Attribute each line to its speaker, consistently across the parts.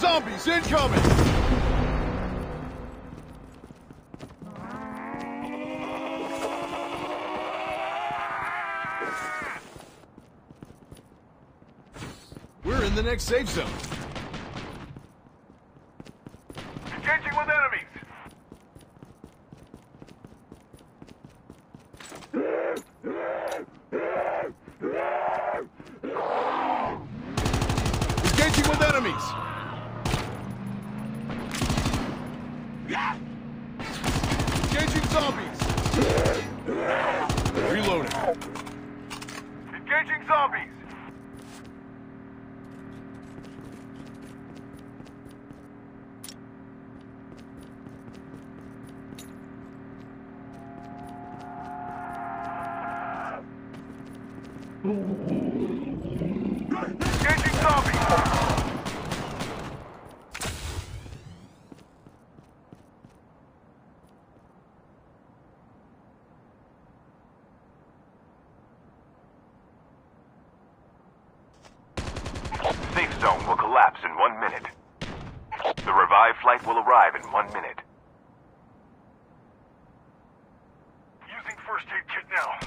Speaker 1: Zombies incoming! We're in the next safe zone.
Speaker 2: Engaging with enemies.
Speaker 1: Engaging with enemies! Engaging zombies! Reloading.
Speaker 2: Engaging zombies. Engaging zombies. Safe zone will collapse in one minute. The revived flight will arrive in one minute. Using first aid kit now.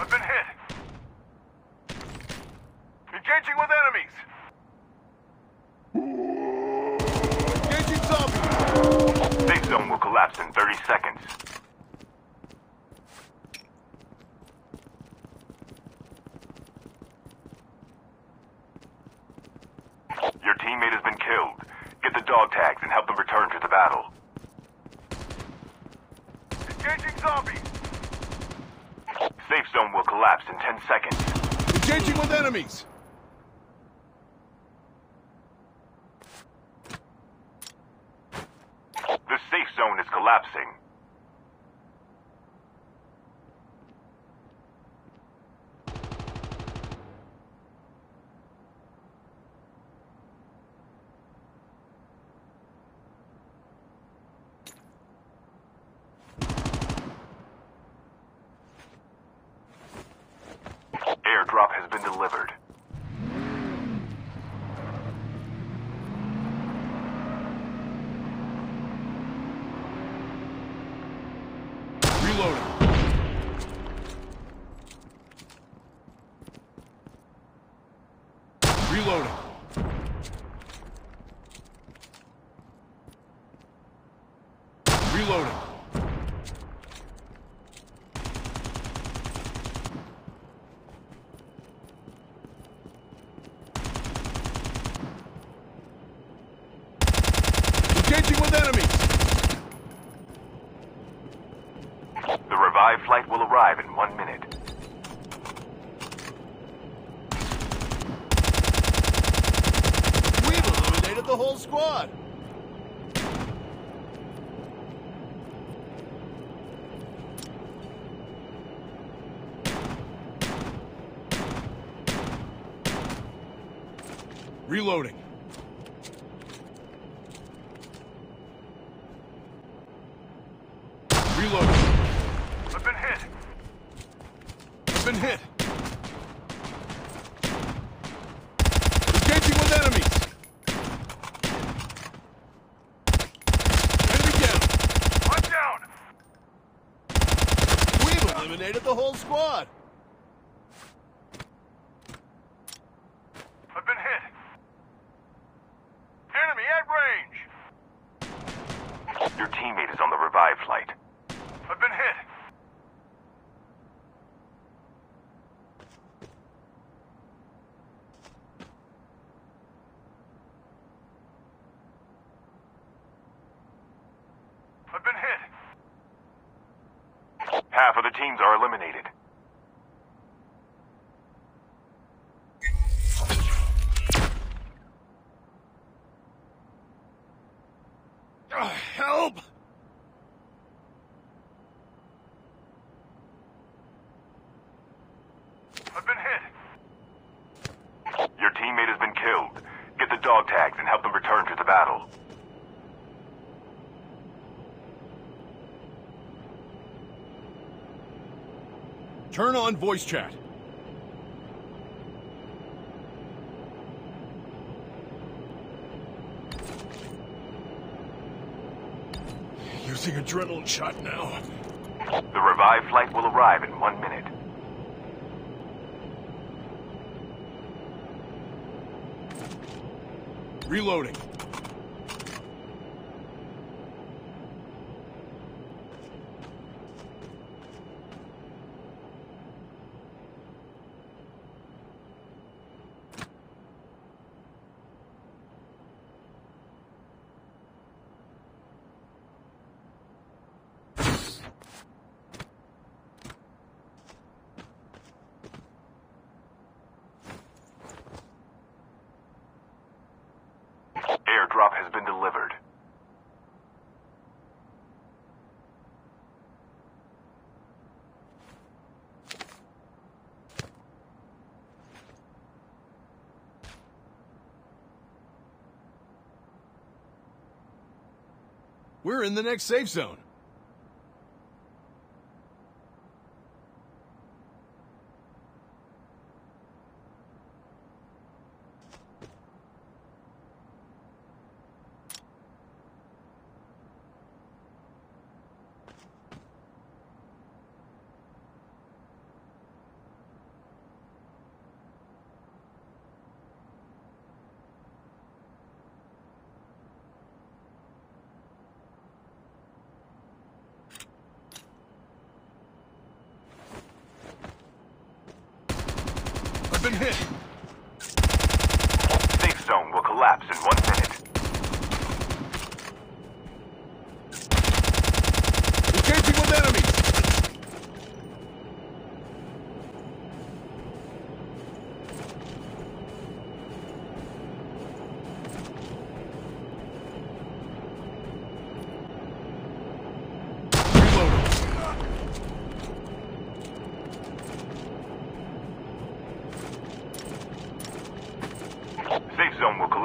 Speaker 2: I've been hit. Engaging with enemies.
Speaker 1: Engaging zombies!
Speaker 2: Safe zone will collapse in 30 seconds. Your teammate has been killed. Get the dog tags and help them return to the battle. Engaging zombies! Safe zone will collapse in 10 seconds.
Speaker 1: Engaging with enemies!
Speaker 2: The safe zone is collapsing. Airdrop has been delivered.
Speaker 1: Reloading. Reloading. Reloading. Engaging with enemies!
Speaker 2: The revived flight will arrive in one minute.
Speaker 1: We've eliminated the whole squad! Reloading. Reloading.
Speaker 2: I've been hit.
Speaker 1: I've been hit. Engaging with enemies. Enemy down.
Speaker 2: I'm down.
Speaker 1: We've eliminated the whole squad.
Speaker 2: I've been hit. Enemy at range. Your teammate is on the revived flight. I've been hit. I've been hit. Half of the teams are eliminated. dog tags and help them return to the battle.
Speaker 1: Turn on voice chat. Using adrenaline shot now.
Speaker 2: The revived flight will arrive in one minute.
Speaker 1: Reloading.
Speaker 2: Airdrop has been delivered.
Speaker 1: We're in the next safe zone. Been hit.
Speaker 2: Safe zone will collapse in one minute.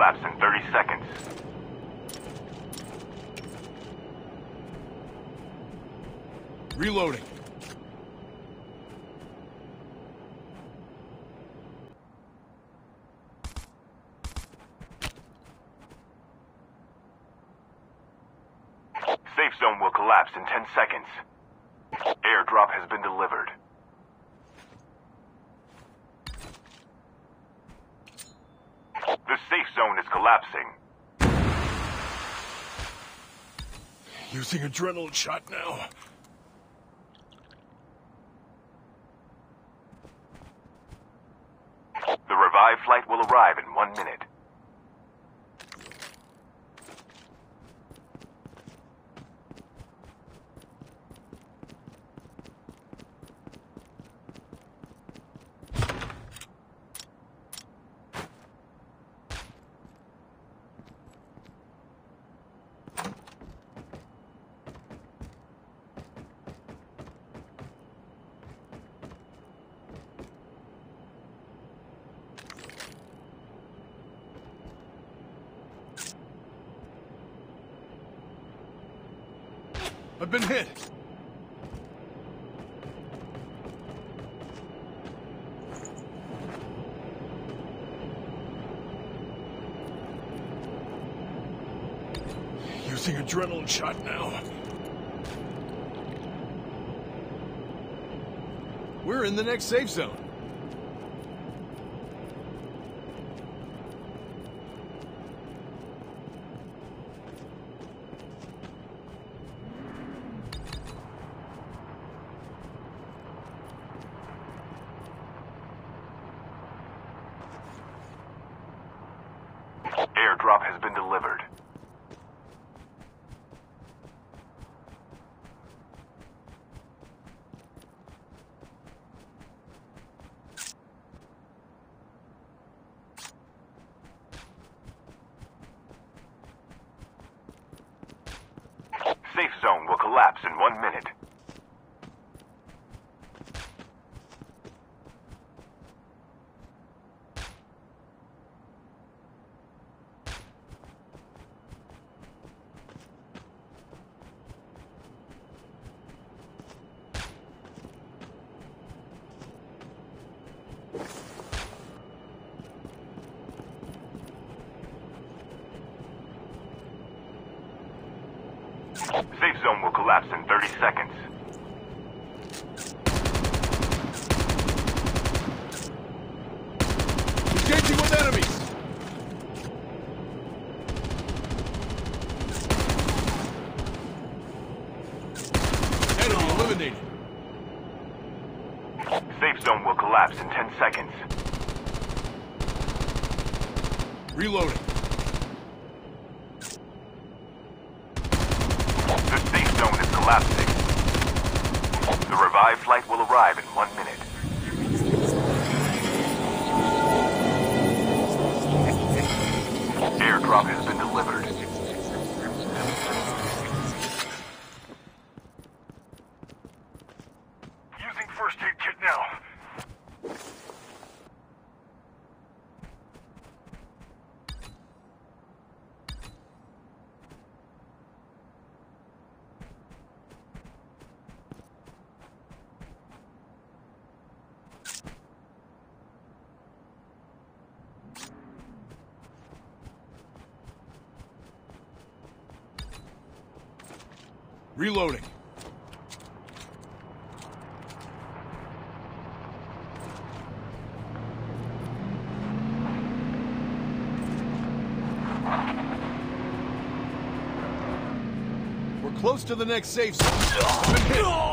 Speaker 2: Zone collapse in 30 seconds.
Speaker 1: Reloading.
Speaker 2: Safe zone will collapse in 10 seconds. Airdrop has been delivered. The safe zone is collapsing.
Speaker 1: Using adrenaline shot now.
Speaker 2: The revived flight will arrive in one minute.
Speaker 1: I've been hit. Using adrenaline shot now. We're in the next safe zone.
Speaker 2: Airdrop has been delivered. Safe collapse in one minute. Safe zone will collapse in 30 seconds.
Speaker 1: Engaging with enemies! Enemy eliminated.
Speaker 2: Safe zone will collapse in 10 seconds.
Speaker 1: Reloading.
Speaker 2: The safe zone is collapsing. The revived flight will arrive in one minute. Airdrop has been delivered. Using first aid kit now.
Speaker 1: Reloading. We're close to the next safe zone.